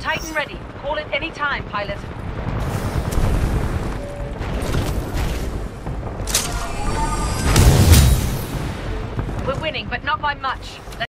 Titan ready. Call it any time, pilot. We're winning, but not by much.